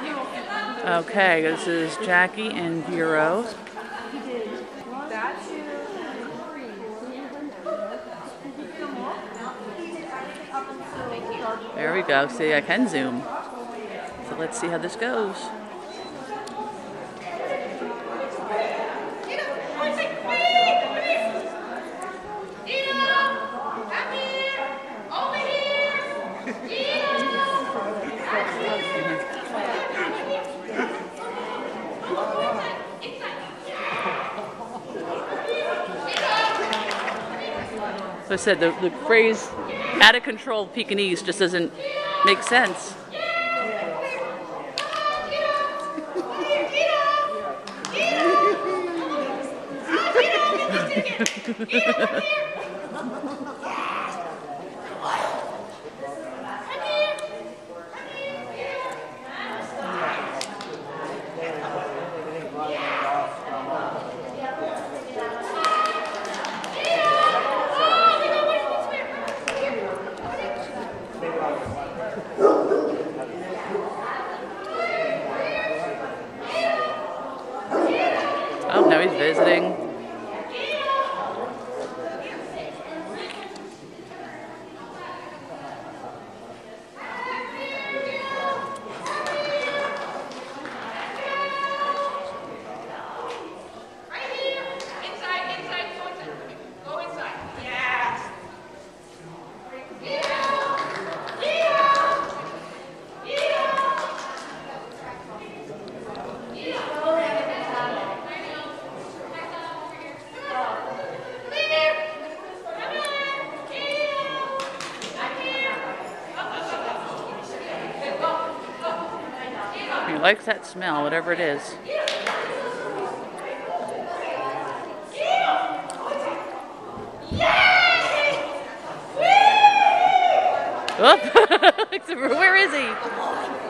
Okay, this is Jackie and Bureau. There we go. See, I can zoom. So let's see how this goes. I said the, the phrase out of control Pekingese just doesn't make sense. Oh, now he's visiting. Likes that smell, whatever it is. Oh, where is he?